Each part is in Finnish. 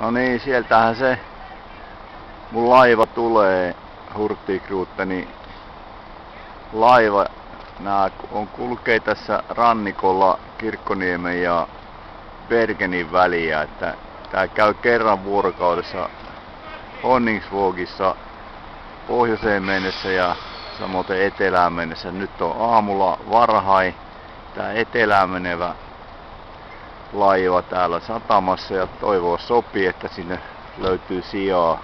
No niin, sieltähän se mun laiva tulee, Hurtigruteni laiva. Nää on kulkee tässä rannikolla Kirkkoniemen ja Bergenin väliä, että tää käy kerran vuorokaudessa Honningsvågissa pohjoiseen mennessä ja samoin etelään mennessä. Nyt on aamulla varhain tää etelään menevä laiva täällä satamassa ja toivoa sopii, että sinne löytyy sijaa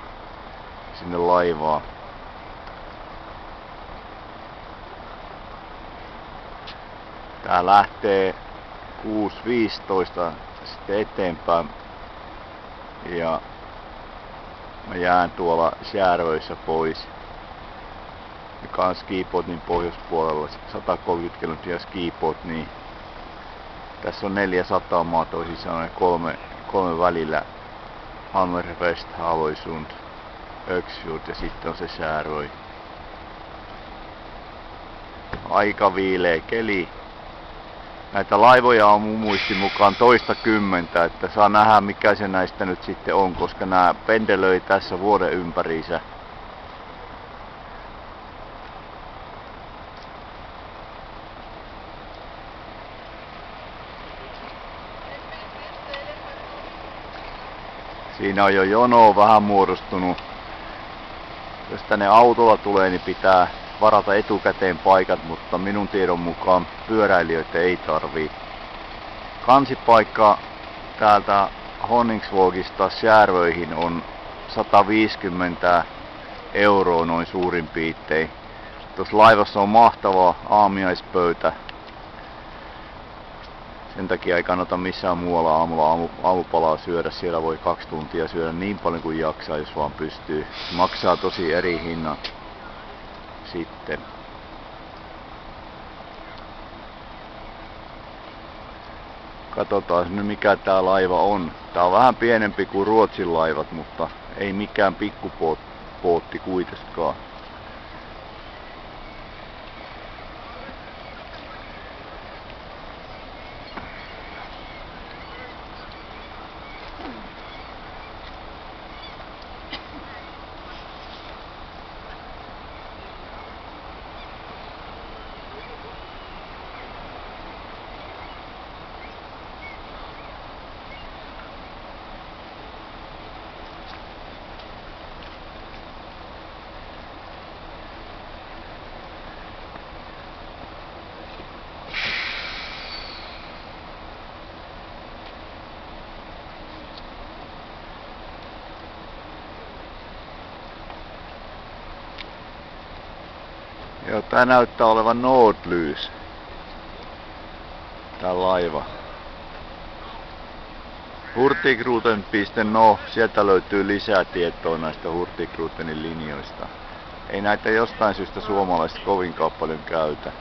sinne laivaan. Tää lähtee 6.15 sitten eteenpäin ja mä jään tuolla Säröissä pois joka on Skipotin pohjoispuolella 130 kilometriä Skipot, niin tässä on neljä satamaa toisin sanoen kolme, kolme välillä Hammerfest, Havoisund, Öksfjord ja sitten on se Säröi. Aika viileä keli. Näitä laivoja on mun muistin mukaan toista kymmentä, että saa nähdä mikä se näistä nyt sitten on, koska nämä pendelöi tässä vuoden ympäriinsä. Siinä on jo jono vähän muodostunut. Jos tänne autolla tulee, niin pitää varata etukäteen paikat, mutta minun tiedon mukaan pyöräilijöitä ei tarvii. Kansipaikka täältä Honningsvågista Särvöihin on 150 euroa noin suurin piirtein. Tuossa laivassa on mahtava aamiaispöytä, sen takia ei kannata missään muualla aamulla aamu, aamupalaa syödä. Siellä voi kaksi tuntia syödä niin paljon kuin jaksaa, jos vaan pystyy. Maksaa tosi eri hinnan sitten. Katsotaan nyt mikä tää laiva on. Tää on vähän pienempi kuin Ruotsin laivat, mutta ei mikään pikkupootti kuitenkaan. Joo, tää näyttää olevan Nordlys. Tää laiva. Hurtigruten.no, sieltä löytyy lisää tietoa näistä Hurtigrutenin linjoista. Ei näitä jostain syystä suomalaiset kovinkaan paljon käytä.